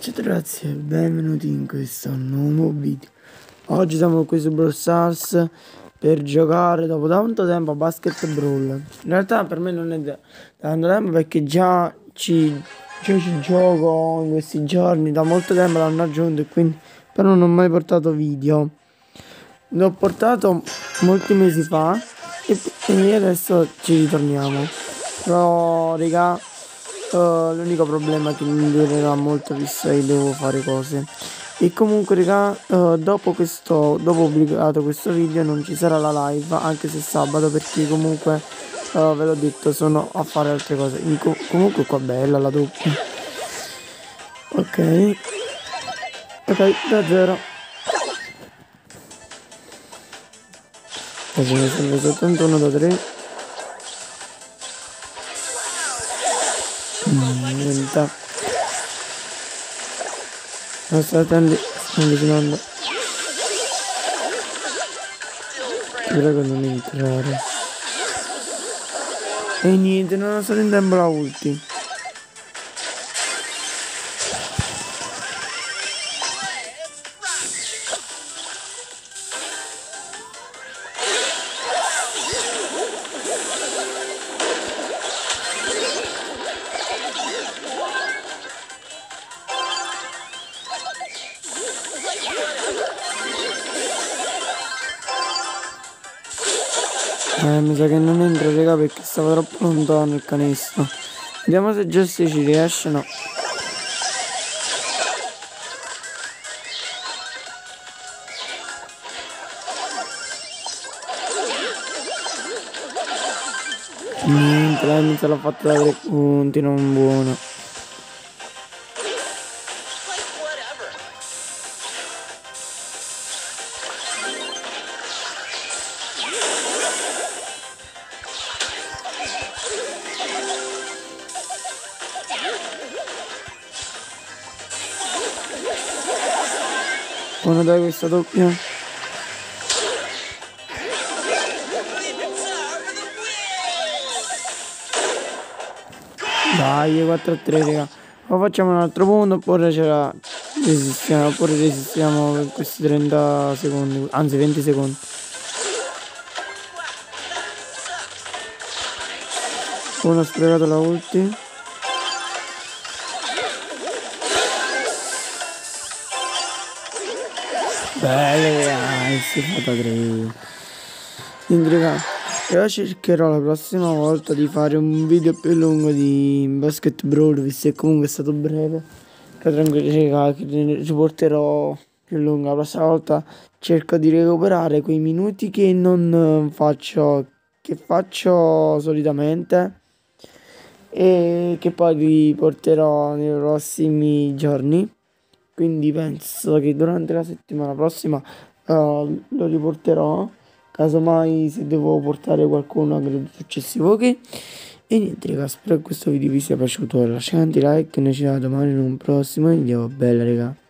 Ciao ragazzi e benvenuti in questo nuovo video. Oggi siamo qui su Brawl Stars per giocare dopo tanto tempo a Basket Brawl. In realtà per me non è da tanto tempo perché già ci, già ci gioco in questi giorni Da molto tempo l'hanno aggiunto e quindi però non ho mai portato video. L'ho portato molti mesi fa e, e adesso ci ritorniamo. Però raga uh, l'unico problema è che mi durerà molto visto che devo fare cose. E comunque raga uh, dopo questo dopo pubblicato questo video non ci sarà la live anche se sabato perché comunque uh, ve l'ho detto sono a fare altre cose. Co comunque qua bella la doppia. Ok. Ok da zero. Facciamo sempre soltanto 1 da 3 sta. Non sta tanto. Sto avvicinando. Ti prego non entrare. E niente, non ho solo in tempo la ulti. Eh, mi sa che non entra, raga, perché stava troppo lontano il canestro. Vediamo se Jesse ci riesce, no. Niente, lei mi se l'ha fatta da tre punti, non buono. Buono dai questa doppia. Dai, 4 a 3, raga. O facciamo un altro punto oppure ce la resistiamo, oppure resistiamo per questi 30 secondi, anzi 20 secondi. Uno ha sprecato la ulti. Belle ragazzi, fatta 3. Quindi raga, io cercherò la prossima volta di fare un video più lungo di Basket Brawl, visto che comunque è stato breve. Però tranquilli raga, ci porterò più lungo. La prossima volta cerco di recuperare quei minuti che non faccio, che faccio solitamente e che poi vi porterò nei prossimi giorni. Quindi penso che durante la settimana prossima uh, lo riporterò. Casomai se devo portare qualcuno agli successivo che. E niente raga spero che questo video vi sia piaciuto. Lasciate like e noi ci vediamo domani in un prossimo video. Bella raga